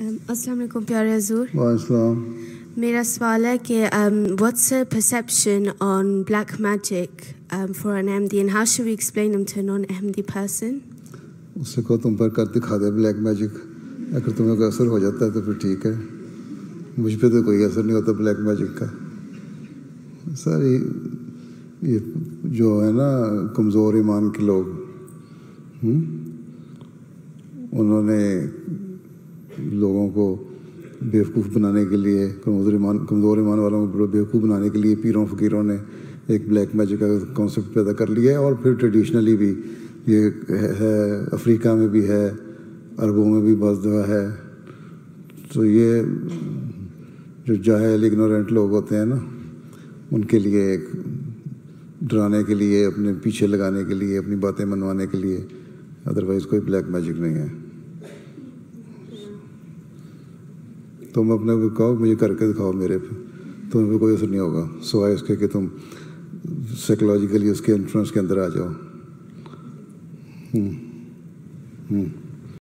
السلام علیکم پیارے حضور۔ السلام میرا سوال ہے کہ what's a perception on black magic for an Ahmadi and how should we explain to non Ahmadi person اس سے کہو تم پر کر دکھا دے بلیک میجک اگر تمہیں کوئی اثر ہو جاتا ہے تو پھر ٹھیک ہے۔ مجھ پہ تو کوئی اثر نہیں ہوتا بلیک میجک کا۔ سر یہ جو ہے نا کمزور ایمان کے لوگ انہوں نے لوگوں کو بیوقوف بنانے کے لیے، کمزور ایمان کمزور ایمان والوں کو بیوقوف بنانے کے لیے پیروں، فقیروں نے ایک بلیک میجک کا کانسیپٹ پیدا کر لیا ہے اور پھر ٹریڈیشنلی بھی یہ ہے، افریقہ میں بھی ہے، عربوں میں بھی بعض دفعہ ہے۔ تو یہ جو جاہل اگنورینٹ لوگ ہوتے ہیں نا، ان کے لیے ایک ڈرانے کے لیے، اپنے پیچھے لگانے کے لیے، اپنی باتیں منوانے کے لیے ادروائز کوئی بلیک میجک نہیں ہے۔ تم اپنے کو کہو، مجھے کر کے دکھاؤ میرے پہ۔ تمہیں پہ کوئی اثر نہیں ہوگا۔ سوائے اس کے کہ تم سائیکلوجیکلی اس کے انفلوئنس کے اندر آ جاؤ۔ ہوں ہوں۔